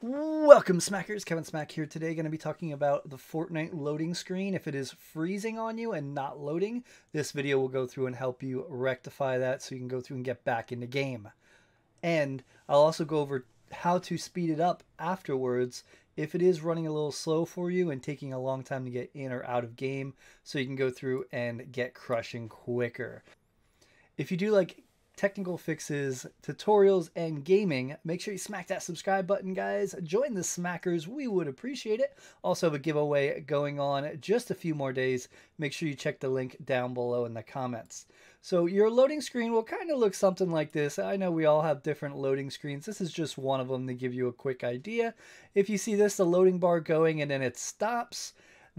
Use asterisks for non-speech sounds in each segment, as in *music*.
Welcome Smackers, Kevin Smak here today. Going to be talking about the Fortnite loading screen. If it is freezing on you and not loading, this video will go through and help you rectify that so you can go through and get back in the game. And I'll also go over how to speed it up afterwards if it is running a little slow for you and taking a long time to get in or out of game so you can go through and get crushing quicker. If you do like technical fixes, tutorials, and gaming, make sure you smack that subscribe button, guys. Join the Smackers. We would appreciate it. Also have a giveaway going on just a few more days. Make sure you check the link down below in the comments. So your loading screen will kind of look something like this. I know we all have different loading screens. This is just one of them to give you a quick idea. If you see this, the loading bar going and then it stops,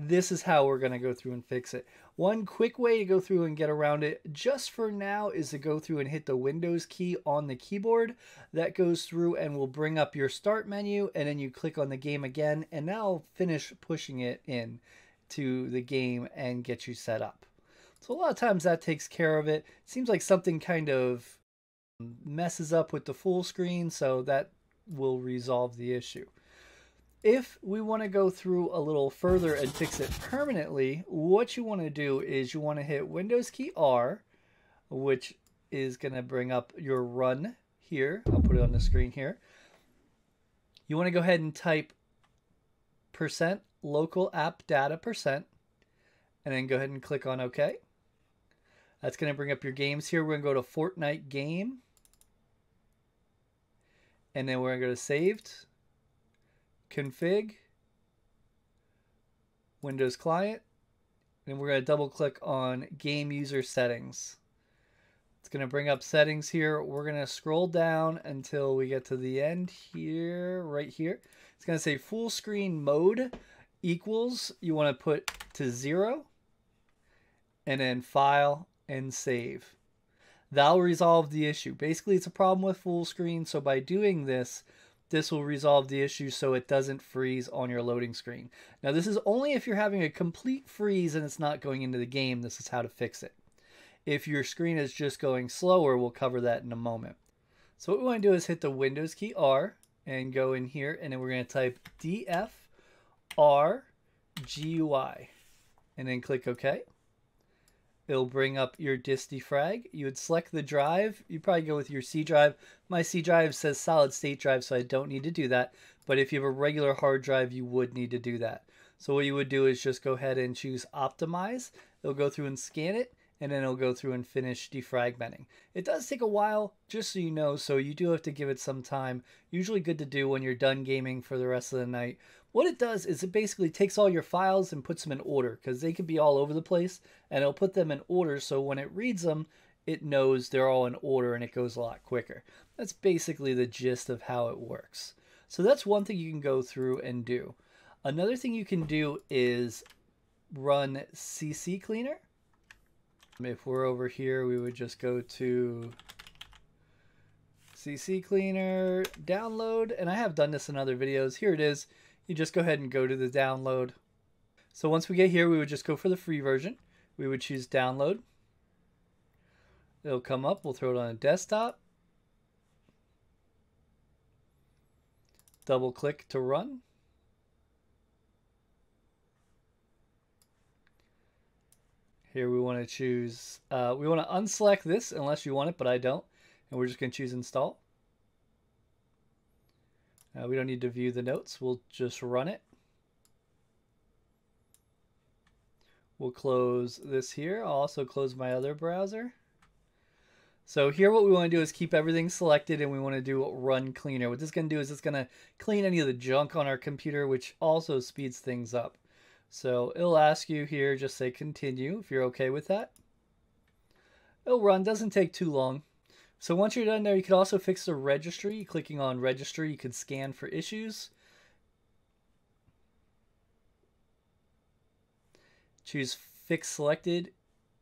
this is how we're going to go through and fix it. One quick way to go through and get around it just for now is to go through and hit the Windows key on the keyboard. That goes through and will bring up your start menu and then you click on the game again and now finish pushing it in to the game and get you set up. So a lot of times that takes care of it. it seems like something kind of messes up with the full screen so that will resolve the issue. If we want to go through a little further and fix it permanently, what you want to do is you want to hit Windows key R, which is going to bring up your run here. I'll put it on the screen here. You want to go ahead and type percent local app data percent and then go ahead and click on OK. That's going to bring up your games here. We're going to go to Fortnite game. And then we're going to go to saved config, Windows client, and we're going to double click on game user settings. It's going to bring up settings here. We're going to scroll down until we get to the end here, right here. It's going to say full screen mode equals, you want to put to zero, and then file and save. That'll resolve the issue. Basically, it's a problem with full screen, so by doing this, this will resolve the issue so it doesn't freeze on your loading screen. Now this is only if you're having a complete freeze and it's not going into the game, this is how to fix it. If your screen is just going slower, we'll cover that in a moment. So what we want to do is hit the Windows key R and go in here and then we're going to type DF R GUI and then click OK. It'll bring up your disk defrag. You would select the drive. You probably go with your C drive. My C drive says solid state drive, so I don't need to do that. But if you have a regular hard drive, you would need to do that. So what you would do is just go ahead and choose optimize. It'll go through and scan it, and then it'll go through and finish defragmenting. It does take a while, just so you know, so you do have to give it some time. Usually good to do when you're done gaming for the rest of the night. What it does is it basically takes all your files and puts them in order because they can be all over the place and it'll put them in order so when it reads them, it knows they're all in order and it goes a lot quicker. That's basically the gist of how it works. So that's one thing you can go through and do. Another thing you can do is run CCleaner. Um, if we're over here, we would just go to CCleaner, download, and I have done this in other videos. Here it is you just go ahead and go to the download. So once we get here, we would just go for the free version. We would choose download. It'll come up. We'll throw it on a desktop. Double click to run. Here we want to choose, uh, we want to unselect this unless you want it, but I don't. And we're just going to choose install. Uh, we don't need to view the notes. We'll just run it. We'll close this here. I'll also close my other browser. So here what we want to do is keep everything selected and we want to do run cleaner. What this is going to do is it's going to clean any of the junk on our computer, which also speeds things up. So it'll ask you here, just say continue if you're okay with that. It'll run, doesn't take too long. So once you're done there, you could also fix the registry. Clicking on registry, you could scan for issues. Choose fix selected,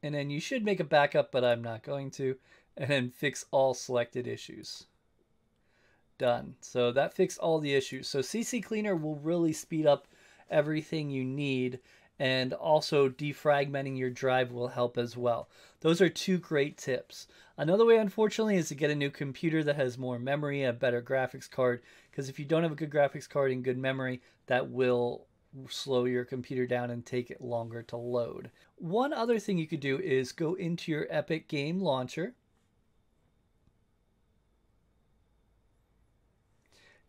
and then you should make a backup, but I'm not going to. And then fix all selected issues. Done. So that fixed all the issues. So CCleaner will really speed up everything you need and also defragmenting your drive will help as well. Those are two great tips. Another way, unfortunately, is to get a new computer that has more memory, a better graphics card, because if you don't have a good graphics card and good memory, that will slow your computer down and take it longer to load. One other thing you could do is go into your Epic Game Launcher.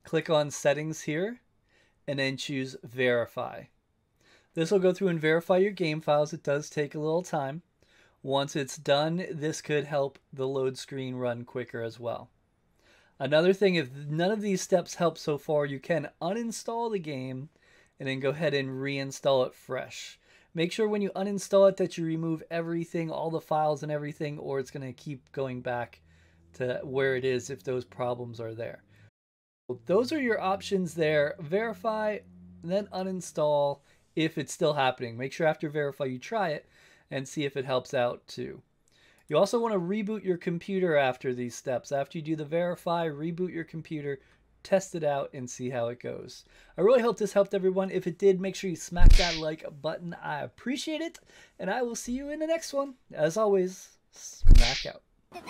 Click on Settings here, and then choose Verify. This will go through and verify your game files. It does take a little time. Once it's done, this could help the load screen run quicker as well. Another thing, if none of these steps help so far, you can uninstall the game and then go ahead and reinstall it fresh. Make sure when you uninstall it that you remove everything, all the files and everything, or it's going to keep going back to where it is if those problems are there. Those are your options there. Verify, then uninstall if it's still happening. Make sure after verify you try it and see if it helps out too. You also want to reboot your computer after these steps. After you do the verify, reboot your computer, test it out, and see how it goes. I really hope this helped everyone. If it did, make sure you smack that like button. I appreciate it, and I will see you in the next one. As always, smack out. *laughs*